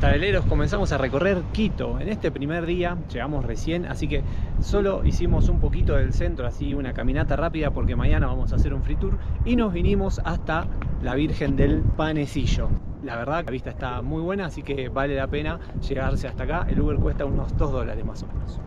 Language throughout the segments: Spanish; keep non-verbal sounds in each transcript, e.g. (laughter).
Tabeleros, comenzamos a recorrer Quito. En este primer día llegamos recién, así que solo hicimos un poquito del centro, así una caminata rápida, porque mañana vamos a hacer un free tour y nos vinimos hasta la Virgen del Panecillo. La verdad, la vista está muy buena, así que vale la pena llegarse hasta acá. El Uber cuesta unos 2 dólares más o menos.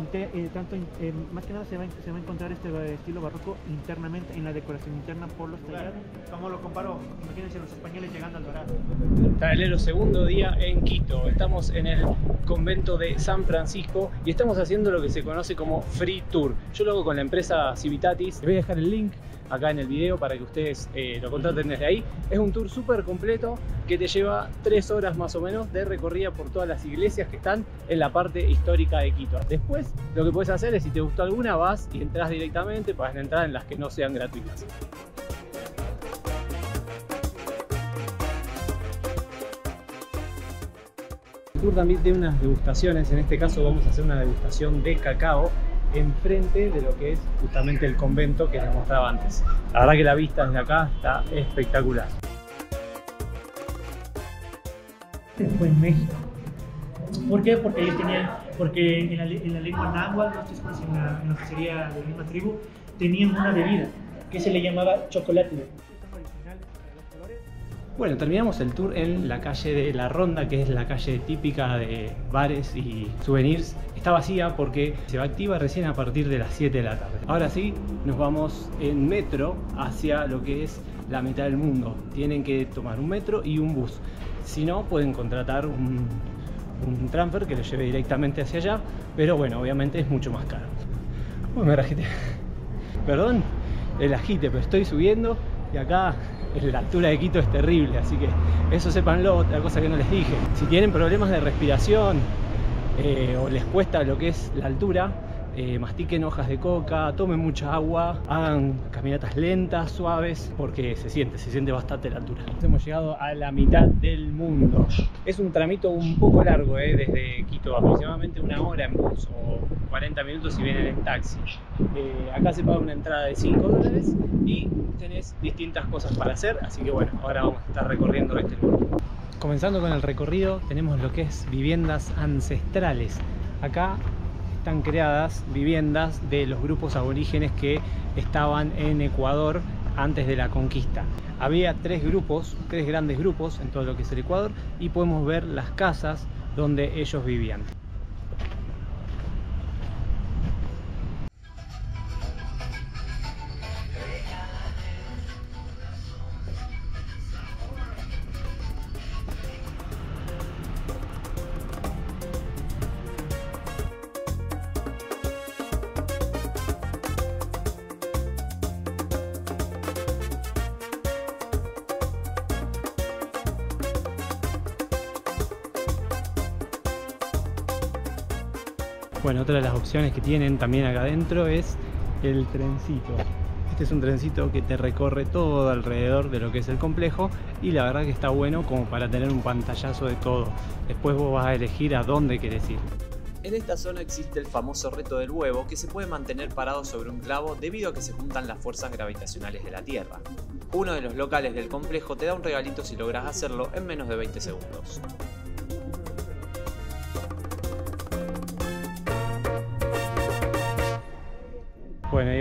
Inte- eh, tanto, eh, más que nada se va, a- se va a encontrar este estilo barroco internamente en la decoración interna por los tallados. Como lo comparo, imagínense los españoles llegando al Dorado. Tabelero, segundo día en Quito. Estamos en el convento de San Francisco y estamos haciendo lo que se conoce como Free Tour. Yo lo hago con la empresa Civitatis. Les voy a dejar el link acá en el video para que ustedes eh, lo contraten desde ahí. Es un tour súper completo que te lleva tres horas más o menos de recorrida por todas las iglesias que están en la parte histórica de Quito. Después, lo que puedes hacer es, si te gustó alguna, vas y entras directamente para entrar en las que no sean gratuitas. El tour también tiene unas degustaciones, en este caso vamos a hacer una degustación de cacao enfrente de lo que es justamente el convento que les mostraba antes. La verdad que la vista desde acá está espectacular. Fue en México. ¿Por qué? Porque ellos tenían, porque en la, en la lengua náhuatl, en, la, en lo que sería de la misma tribu, tenían una bebida que se le llamaba chocolate. Bueno, terminamos el tour en la calle de La Ronda, que es la calle típica de bares y souvenirs. Está vacía porque se va activa recién a partir de las 7 de la tarde. Ahora sí, nos vamos en metro hacia lo que es la mitad del mundo. Tienen que tomar un metro y un bus. Si no, pueden contratar un, un transfer que los lleve directamente hacia allá, pero bueno, obviamente es mucho más caro. Uy, me. (laughs) Perdón el agite, pero estoy subiendo y acá (laughs) la altura de Quito es terrible, así que eso sépanlo, otra cosa que no les dije. Si tienen problemas de respiración eh, o les cuesta lo que es la altura, eh, mastiquen hojas de coca, tomen mucha agua, hagan caminatas lentas, suaves, porque se siente, se siente bastante la altura. Hemos llegado a la mitad del mundo. Es un tramito un poco largo, eh, desde Quito, aproximadamente una hora en bus o 40 minutos si vienen en taxi. Eh, acá se paga una entrada de 5 dólares y tenés distintas cosas para hacer, así que bueno, ahora vamos a estar recorriendo este lugar. Comenzando con el recorrido, tenemos lo que es viviendas ancestrales. Acá están creadas viviendas de los grupos aborígenes que estaban en Ecuador antes de la conquista. Había tres grupos, tres grandes grupos en todo lo que es el Ecuador y podemos ver las casas donde ellos vivían. Bueno, otra de las opciones que tienen también acá adentro es el trencito. Este es un trencito que te recorre todo alrededor de lo que es el complejo y la verdad que está bueno como para tener un pantallazo de todo. Después vos vas a elegir a dónde querés ir. En esta zona existe el famoso reto del huevo que se puede mantener parado sobre un clavo debido a que se juntan las fuerzas gravitacionales de la Tierra. Uno de los locales del complejo te da un regalito si logras hacerlo en menos de 20 segundos.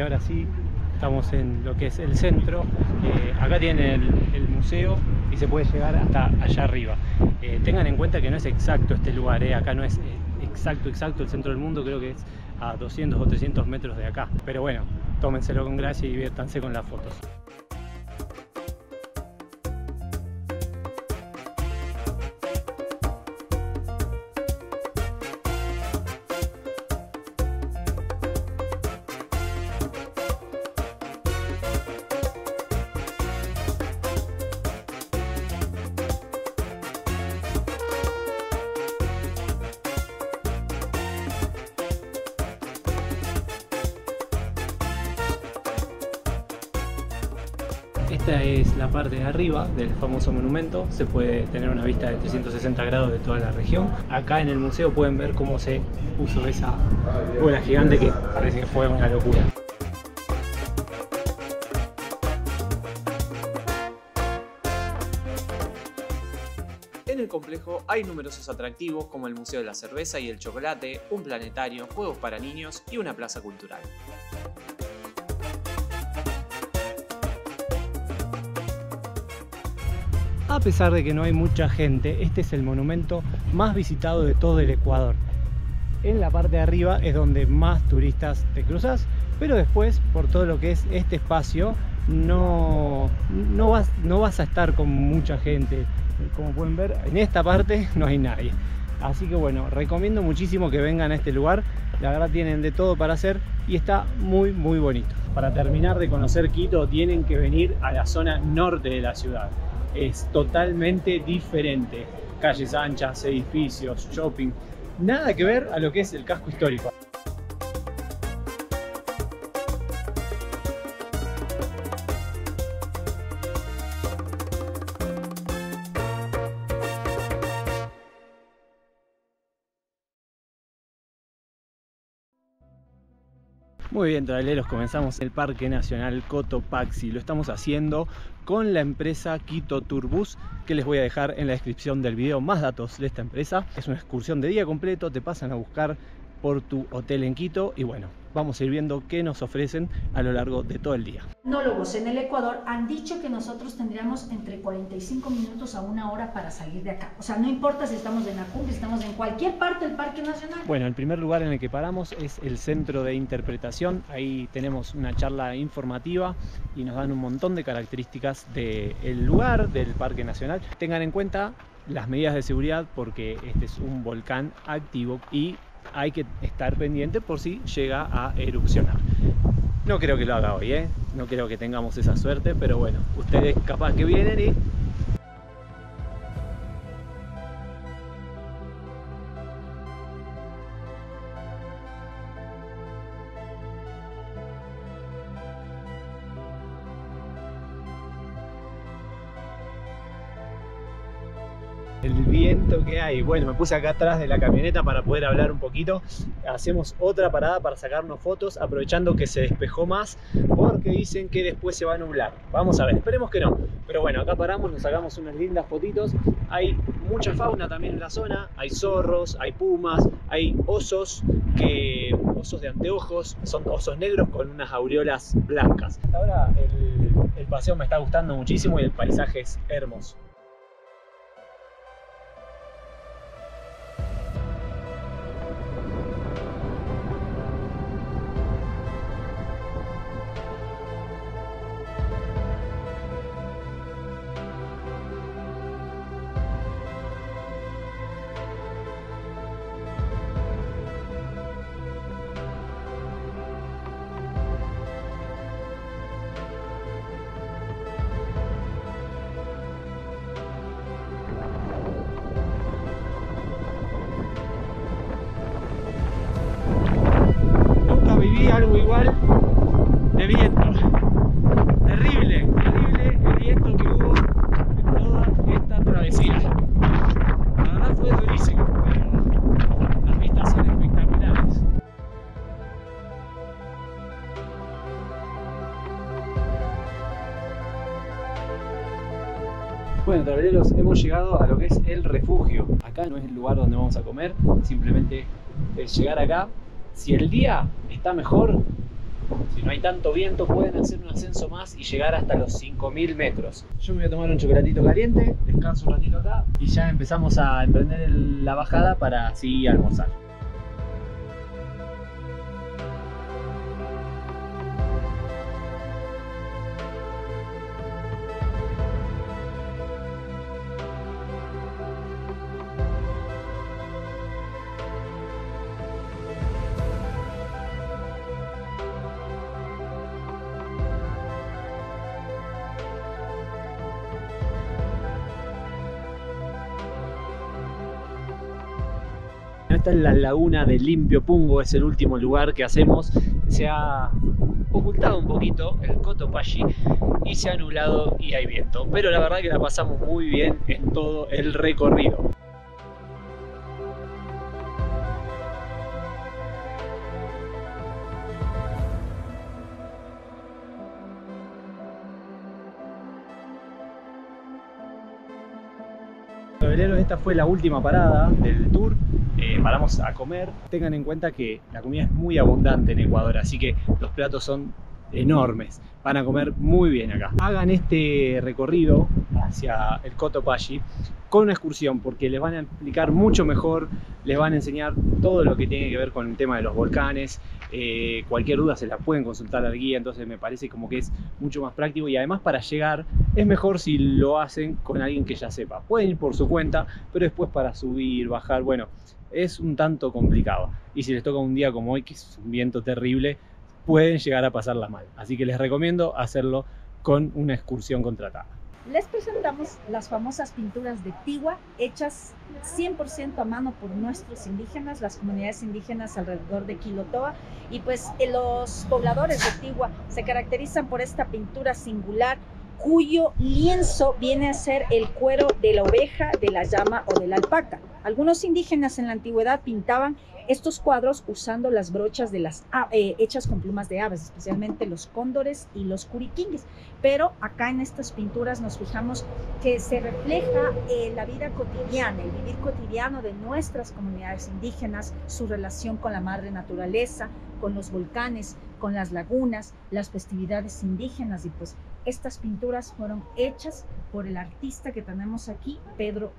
Ahora estamos en lo que es el centro. Eh, acá tienen el, museo y se puede llegar hasta allá arriba. Eh, tengan en cuenta que no es exacto este lugar, eh, acá no es exacto, exacto el centro del mundo, creo que es a 200 o 300 metros de acá. Pero bueno, tómenselo con gracia y diviértanse con las fotos. Esta es la parte de arriba del famoso monumento, se puede tener una vista de 360 grados de toda la región. Acá en el museo pueden ver cómo se puso esa bola gigante que parece que fue una locura. En el complejo hay numerosos atractivos como el Museo de la Cerveza y el Chocolate, un planetario, juegos para niños y una plaza cultural. A pesar de que no hay mucha gente, este es el monumento más visitado de todo el Ecuador. En la parte de arriba es donde más turistas te cruzas, pero después, por todo lo que es este espacio, no, no, vas, no vas a estar con mucha gente. Como pueden ver, en esta parte (laughs) no hay nadie. Así que bueno, recomiendo muchísimo que vengan a este lugar. La verdad tienen de todo para hacer y está muy muy bonito. Para terminar de conocer Quito tienen que venir a la zona norte de la ciudad es totalmente diferente. Calles anchas, edificios, shopping, nada que ver a lo que es el casco histórico. Muy bien, traileros, comenzamos el Parque Nacional Cotopaxi. Lo estamos haciendo con la empresa Quito Turbus, que les voy a dejar en la descripción del video más datos de esta empresa. Es una excursión de día completo, te pasan a buscar por tu hotel en Quito y bueno, vamos a ir viendo qué nos ofrecen a lo largo de todo el día. Tecnólogos en el Ecuador han dicho que nosotros tendríamos entre 45 minutos a una hora para salir de acá. O sea, no importa si estamos en Acum, si estamos en cualquier parte del Parque Nacional. Bueno, el primer lugar en el que paramos es el Centro de Interpretación. Ahí tenemos una charla informativa y nos dan un montón de características del lugar, del Parque Nacional. Tengan en cuenta las medidas de seguridad porque este es un volcán activo y hay que estar pendiente por si llega a erupcionar. No creo que lo haga hoy, ¿eh? no creo que tengamos esa suerte, pero bueno, ustedes capaz que vienen y el viento que hay. Bueno, me puse acá atrás de la camioneta para poder hablar un poquito. Hacemos otra parada para sacarnos fotos, aprovechando que se despejó más, porque dicen que después se va a nublar. Vamos a ver, esperemos que no. Pero bueno, acá paramos, nos sacamos unas lindas fotitos. Hay mucha fauna también en la zona. Hay zorros, hay pumas, hay osos, que, osos de anteojos. Son osos negros con unas aureolas blancas. Hasta ahora el, el paseo me está gustando muchísimo y el paisaje es hermoso. Bueno, traveleros, hemos llegado a lo que es el refugio. Acá no es el lugar donde vamos a comer, simplemente es llegar acá. Si el día está mejor, si no hay tanto viento, pueden hacer un ascenso más y llegar hasta los 5000 metros. Yo me voy a tomar un chocolatito caliente, descanso un ratito acá y ya empezamos a emprender la bajada para así almorzar. Esta es la laguna de Limpio Pungo, es el último lugar que hacemos. Se ha ocultado un poquito el Cotopaxi y se ha anulado y hay viento. Pero la verdad que la pasamos muy bien en todo el recorrido. Esta fue la última parada del tour. Eh, paramos a comer. Tengan en cuenta que la comida es muy abundante en Ecuador, así que los platos son enormes. Van a comer muy bien acá. Hagan este recorrido hacia el Cotopaxi con una excursión porque les van a explicar mucho mejor, les van a enseñar todo lo que tiene que ver con el tema de los volcanes. Eh, cualquier duda se la pueden consultar al guía, entonces me parece como que es mucho más práctico y además para llegar es mejor si lo hacen con alguien que ya sepa. Pueden ir por su cuenta, pero después para subir, bajar, bueno, es un tanto complicado. Y si les toca un día como hoy, que es un viento terrible, pueden llegar a pasarla mal. Así que les recomiendo hacerlo con una excursión contratada. Les presentamos las famosas pinturas de Tigua, hechas 100% a mano por nuestros indígenas, las comunidades indígenas alrededor de Quilotoa. Y pues eh, los pobladores de Tigua se caracterizan por esta pintura singular cuyo lienzo viene a ser el cuero de la oveja, de la llama o de la alpaca. Algunos indígenas en la antigüedad pintaban estos cuadros usando las brochas de las eh, hechas con plumas de aves, especialmente los cóndores y los curiquingues. Pero acá en estas pinturas nos fijamos que se refleja eh, la vida cotidiana, el vivir cotidiano de nuestras comunidades indígenas, su relación con la madre naturaleza, con los volcanes, con las lagunas, las festividades indígenas y pues estas pinturas fueron hechas por el artista que tenemos aquí, Pedro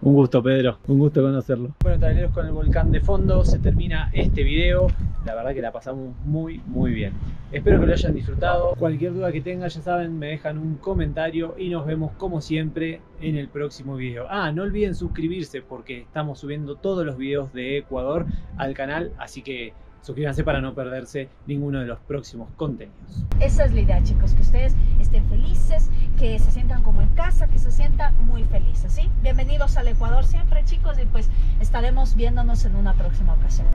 Un gusto, Pedro. Un gusto conocerlo. Bueno, tableros con el volcán de fondo, se termina este video. La verdad que la pasamos muy, muy bien. Espero que lo hayan disfrutado. Cualquier duda que tengan, ya saben, me dejan un comentario y nos vemos como siempre en el próximo video. Ah, no olviden suscribirse porque estamos subiendo todos los videos de Ecuador al canal, así que suscríbanse para no perderse ninguno de los próximos contenidos. Esa es la idea, chicos, que ustedes estén felices, que se sientan como en casa, que se sientan muy felices, ¿sí? Bienvenidos al Ecuador siempre, chicos, y pues estaremos viéndonos en una próxima ocasión.